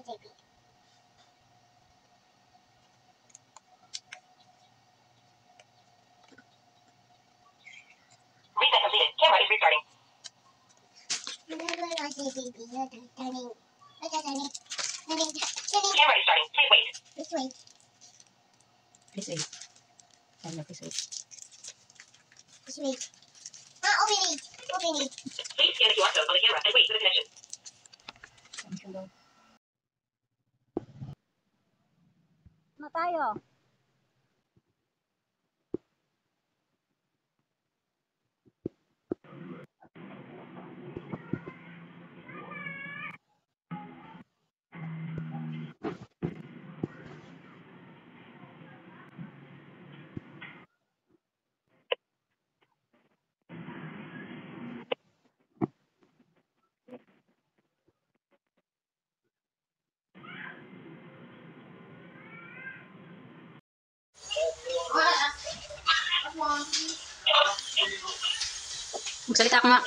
JB. Reset completed. Camera is restarting. Camera is starting. Please wait. Please wait. Niya, please wait. This way. Ah, open it. Open it. Please scan the QR code on the camera and wait for the connection. Tayo. Magsalita ka nga.